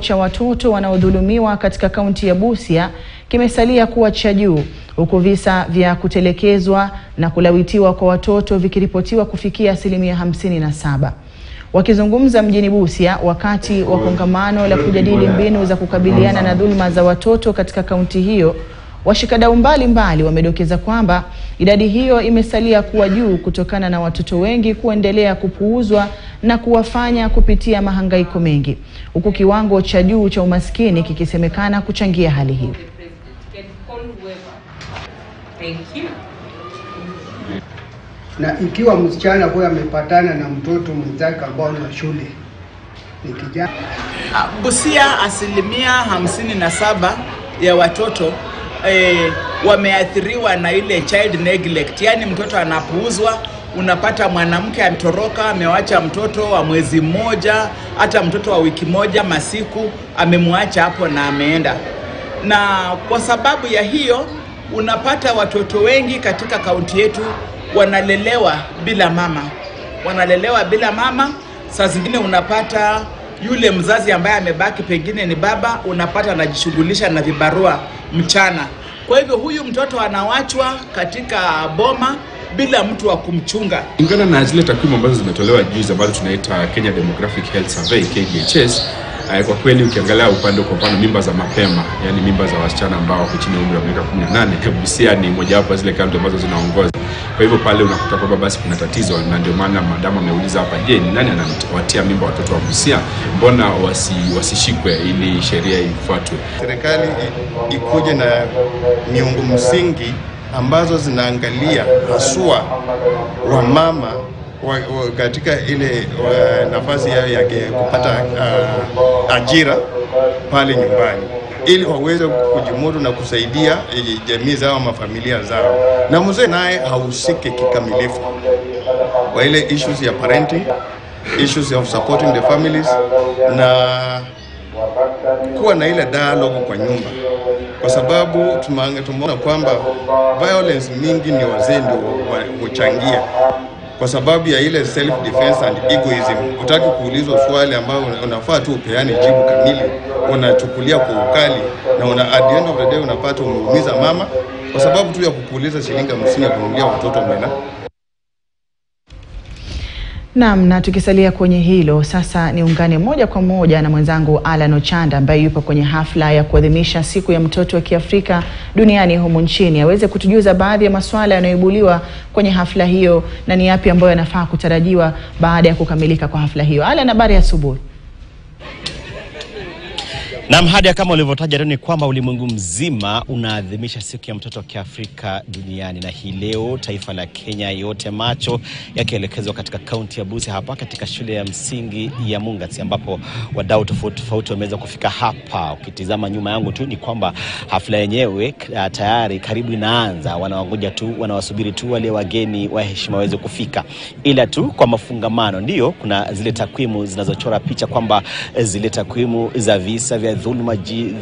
cha watoto wanaodhulumiwa katika kaunti ya Busia kimesalia kuwa cha juu huku visa vya kutelekezwa na kulawitiwa kwa watoto vikiripotiwa kufikia asilimia hamsini na saba. Wakizungumza mjini Busia wakati wa kongamano la kujadili mbinu za kukabiliana na dhuluma za watoto katika kaunti hiyo, washikadau mbalimbali wamedokeza kwamba idadi hiyo imesalia kuwa juu kutokana na watoto wengi kuendelea kupuuzwa na kuwafanya kupitia mahangaiko mengi, huku kiwango cha juu cha umaskini kikisemekana kuchangia hali hiyo. na ikiwa msichana huyo amepatana na mtoto mwenzake ambao ni wa shule ni kijana Busia asilimia hamsini na saba ya watoto eh, wameathiriwa na ile child neglect, yaani mtoto anapuuzwa. Unapata mwanamke ametoroka, amewacha mtoto wa mwezi mmoja, hata mtoto wa wiki moja, masiku amemwacha hapo na ameenda. Na kwa sababu ya hiyo, unapata watoto wengi katika kaunti yetu wanalelewa bila mama, wanalelewa bila mama. Saa zingine unapata yule mzazi ambaye amebaki pengine ni baba, unapata anajishughulisha na vibarua mchana. Kwa hivyo huyu mtoto anawachwa katika boma bila mtu wa kumchunga. Kulingana na zile takwimu ambazo zimetolewa juzi ambazo tunaita Kenya Demographic Health Survey KDHS, kwa kweli ukiangalia upande kwa mfano mimba za mapema, yani mimba za wasichana ambao wako chini ya umri wa miaka 18, Busia ni mojawapo zile kaunti ambazo zinaongoza. Kwa hivyo pale unakuta kwamba basi kuna tatizo, na ndio maana madamu ameuliza hapa, je, ni nani anawatia mimba watoto wa Busia? Mbona wasi, wasishikwe ili sheria ifuatwe? Serikali ikuje na miungo msingi ambazo zinaangalia haswa wamama wa, wa, katika ile wa, nafasi yao ya kupata uh, ajira pale nyumbani ili waweze kujimudu na kusaidia eh, jamii zao ama familia zao, na mzee naye hahusike kikamilifu kwa ile issues ya parenting, issues of supporting the families na kuwa na ile dialogue kwa nyumba, kwa sababu tumeona kwamba violence mingi ni wazee ndio huchangia kwa sababu ya ile self defense and egoism. Utaki kuulizwa swali ambayo unafaa tu upeane jibu kamili, unachukulia kwa ukali na una, at the end of the day unapata umeumiza mama kwa sababu tu ya kukuuliza shilingi hamsini ya kununulia watoto mwena Naam, na tukisalia kwenye hilo sasa, niungane moja kwa moja na mwenzangu Alan Ochanda ambaye yupo kwenye hafla ya kuadhimisha siku ya mtoto wa Kiafrika duniani humu nchini, aweze kutujuza baadhi ya masuala yanayoibuliwa kwenye hafla hiyo na ni yapi ambayo yanafaa kutarajiwa baada ya kukamilika kwa hafla hiyo. Alan, habari asubuhi. Naam, hadi kama ulivyotaja leo ni kwamba ulimwengu mzima unaadhimisha siku ya mtoto wa Kiafrika duniani, na hii leo taifa la Kenya yote macho yakielekezwa katika kaunti ya Busia hapa katika shule ya msingi ya Mungati, ambapo wadau tofauti tofauti wameweza kufika hapa. Ukitizama nyuma yangu tu ni kwamba hafla yenyewe uh, tayari karibu inaanza, wanawangoja tu, wanawasubiri tu wale wageni wa heshima waweze kufika, ila tu kwa mafungamano ndio kuna zile takwimu zinazochora picha kwamba eh, zile takwimu za visa vya dhuluma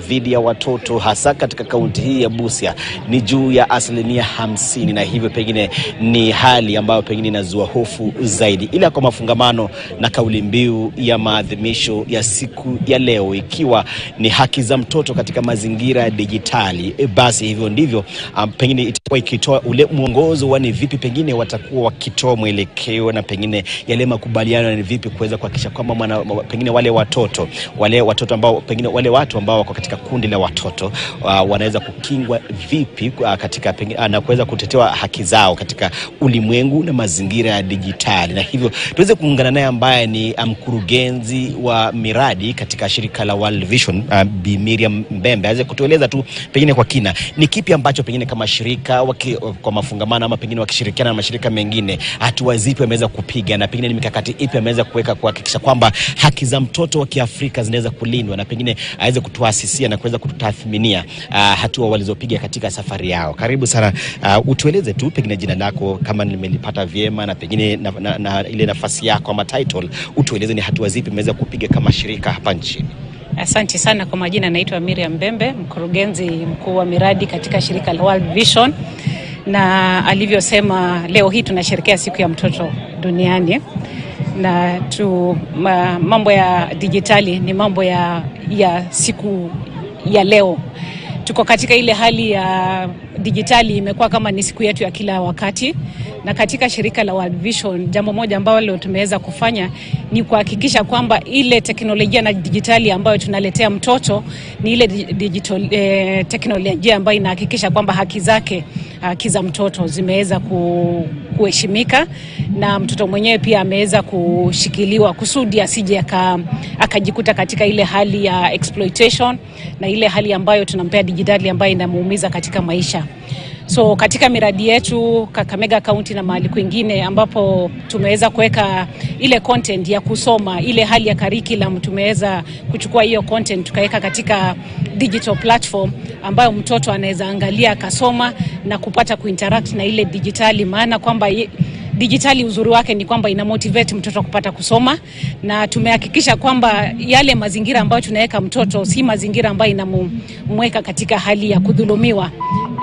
dhidi ya watoto hasa katika kaunti hii ya Busia ni juu ya asilimia hamsini, na hivyo pengine ni hali ambayo pengine inazua hofu zaidi, ila kwa mafungamano na kauli mbiu ya maadhimisho ya siku ya leo ikiwa ni haki za mtoto katika mazingira ya dijitali, e, basi hivyo ndivyo um, pengine itakuwa ikitoa ule mwongozo wa ni vipi pengine watakuwa wakitoa mwelekeo na pengine yale makubaliano ni vipi kuweza kuhakikisha kwamba pengine wale watoto wale watoto ambao pengine wale watu ambao wako katika kundi la watoto uh, wanaweza kukingwa vipi uh, katika uh, na kuweza kutetewa haki zao katika ulimwengu na mazingira ya dijitali, na hivyo tuweze kuungana naye ambaye ni uh, mkurugenzi wa miradi katika shirika la World Vision uh, Bi Miriam Mbembe. Aweze kutueleza tu pengine kwa kina ni kipi ambacho pengine kama shirika waki, kwa mafungamano ama pengine wakishirikiana na mashirika mengine, hatua zipi ameweza kupiga na pengine ni mikakati ipi ameweza kuweka kuhakikisha kwamba haki za mtoto wa Kiafrika zinaweza kulindwa na pengine aweze kutuasisia na kuweza kututathminia uh, hatua walizopiga katika safari yao. Karibu sana uh, utueleze tu pengine jina lako kama nimelipata vyema na pengine na, na, na ile nafasi yako ama title, utueleze ni hatua zipi mmeweza kupiga kama shirika hapa nchini. Asante sana kwa majina, naitwa Miriam Mbembe, mkurugenzi mkuu wa miradi katika shirika la World Vision, na alivyosema leo hii tunasherehekea siku ya mtoto duniani na tu, ma, mambo ya dijitali ni mambo ya, ya siku ya leo. Tuko katika ile hali ya dijitali, imekuwa kama ni siku yetu ya kila wakati, na katika shirika la World Vision, jambo moja ambalo tumeweza kufanya ni kuhakikisha kwamba ile teknolojia na dijitali ambayo tunaletea mtoto ni ile digital, eh, teknolojia ambayo inahakikisha kwamba haki zake haki za mtoto zimeweza ku, kuheshimika na mtoto mwenyewe pia ameweza kushikiliwa kusudi asije akajikuta katika ile hali ya exploitation na ile hali ambayo tunampea dijitali ambayo inamuumiza katika maisha. So katika miradi yetu Kakamega kaunti na mahali kwingine ambapo tumeweza kuweka ile content ya kusoma ile hali ya curriculum, tumeweza kuchukua hiyo content tukaweka katika digital platform ambayo mtoto anaweza angalia akasoma na kupata kuinteract na ile dijitali, maana kwamba dijitali uzuri wake ni kwamba ina motivate mtoto kupata kusoma, na tumehakikisha kwamba yale mazingira ambayo tunaweka mtoto si mazingira ambayo inamweka katika hali ya kudhulumiwa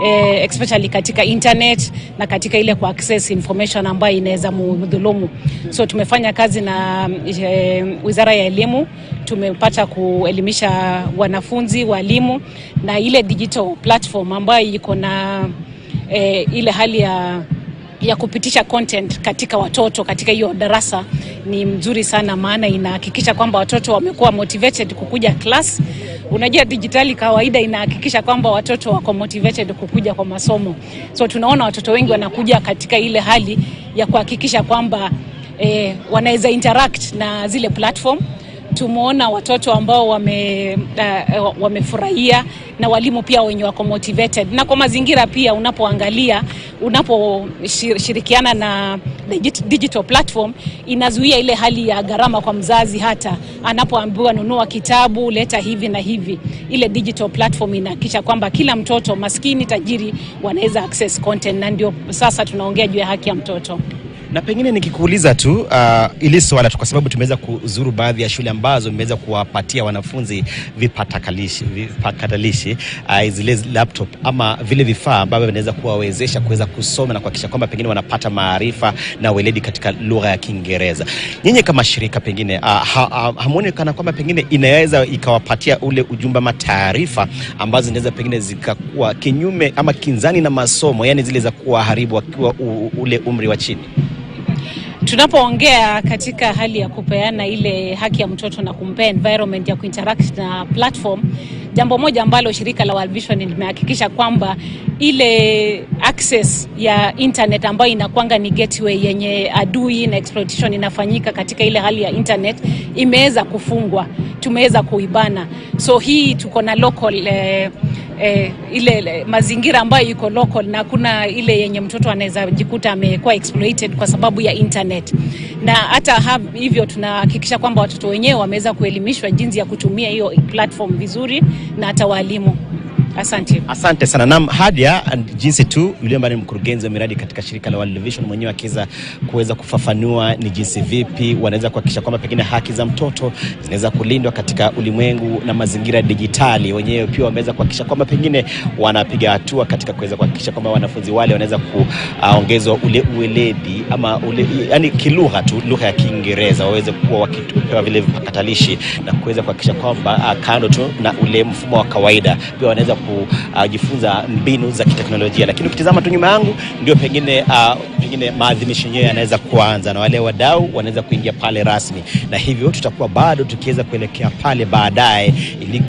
eh, especially katika internet na katika ile ku access information ambayo inaweza mdhulumu. So tumefanya kazi na eh, Wizara ya Elimu, tumepata kuelimisha wanafunzi, walimu na ile digital platform ambayo iko na eh, ile hali ya ya kupitisha content katika watoto katika hiyo darasa ni mzuri sana, maana inahakikisha kwamba watoto wamekuwa motivated kukuja class. Unajua, dijitali kawaida inahakikisha kwamba watoto wako motivated kukuja kwa masomo, so tunaona watoto wengi wanakuja katika ile hali ya kuhakikisha kwamba eh, wanaweza interact na zile platform tumeona watoto ambao wame, uh, wamefurahia na walimu pia wenye wako motivated, na kwa mazingira pia, unapoangalia unaposhirikiana na digital platform inazuia ile hali ya gharama kwa mzazi, hata anapoambiwa nunua kitabu, leta hivi na hivi. Ile digital platform inahakikisha kwamba kila mtoto maskini, tajiri, wanaweza access content, na ndio sasa tunaongea juu ya haki ya mtoto na pengine nikikuuliza tu uh, ili swala tu, kwa sababu tumeweza kuzuru baadhi ya shule ambazo imeweza kuwapatia wanafunzi vipatakalishi vipakatalishi uh, zile laptop ama vile vifaa ambavyo vinaweza kuwawezesha kuweza kusoma na kuhakikisha kwamba pengine wanapata maarifa na weledi katika lugha ya Kiingereza. Nyinyi kama shirika pengine uh, ha, ha, hamuoni kana kwamba pengine inaweza ikawapatia ule ujumbe ama taarifa ambazo zinaweza pengine zikakuwa kinyume ama kinzani na masomo, yani zile za kuwaharibu wakiwa ule umri wa chini? Tunapoongea katika hali ya kupeana ile haki ya mtoto na kumpea environment ya kuinteract na platform, jambo moja ambalo shirika la World Vision limehakikisha kwamba ile access ya internet ambayo inakwanga ni gateway yenye adui na exploitation inafanyika katika ile hali ya internet imeweza kufungwa, tumeweza kuibana. So hii tuko na local eh, eh, ile, mazingira ambayo iko local na kuna ile yenye mtoto anaweza jikuta amekuwa exploited kwa sababu ya internet, na hata hivyo tunahakikisha kwamba watoto wenyewe wameweza kuelimishwa jinsi ya kutumia hiyo platform vizuri na hata walimu. Asante, asante sana. Naam, Hadia, jinsi tu yule ambaye ni mkurugenzi wa miradi katika shirika la World Vision mwenyewe akiweza kuweza kufafanua ni jinsi vipi wanaweza kuhakikisha kwamba pengine haki za mtoto zinaweza kulindwa katika ulimwengu na mazingira dijitali. Wenyewe pia wameweza kuhakikisha kwamba pengine wanapiga hatua katika kuweza kuhakikisha kwamba wanafunzi wale wanaweza kuongezwa ule ueledi ama ule, yani kilugha tu, lugha ya Kiingereza waweze kuwa wakipewa vile vipakatalishi na kuweza kuhakikisha kwamba kando tu na ule mfumo wa kawaida pia wanaweza kujifunza uh, mbinu za kiteknolojia, lakini ukitizama tu nyuma yangu ndio pengine uh, pengine maadhimisho yenyewe yanaweza kuanza na wale wadau wanaweza kuingia pale rasmi, na hivyo tutakuwa bado tukiweza kuelekea pale baadaye ili